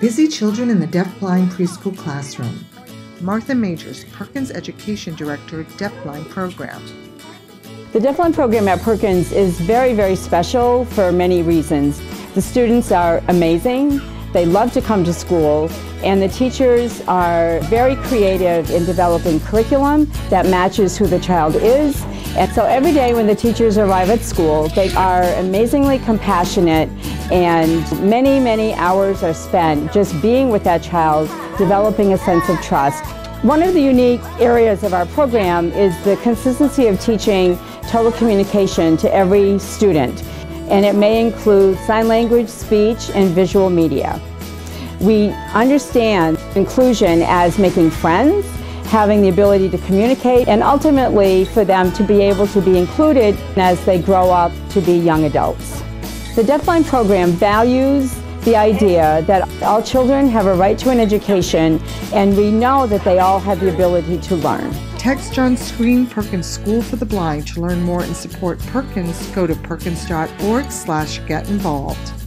Busy children in the deaf-blind preschool classroom. Martha Majors, Perkins Education Director, Deafblind Program. The Deafblind program at Perkins is very, very special for many reasons. The students are amazing, they love to come to school, and the teachers are very creative in developing curriculum that matches who the child is. And so every day when the teachers arrive at school, they are amazingly compassionate and many, many hours are spent just being with that child, developing a sense of trust. One of the unique areas of our program is the consistency of teaching total communication to every student, and it may include sign language, speech, and visual media. We understand inclusion as making friends, having the ability to communicate, and ultimately for them to be able to be included as they grow up to be young adults. The Deafblind program values the idea that all children have a right to an education and we know that they all have the ability to learn. Text on screen Perkins School for the Blind to learn more and support Perkins. Go to perkins.org slash get involved.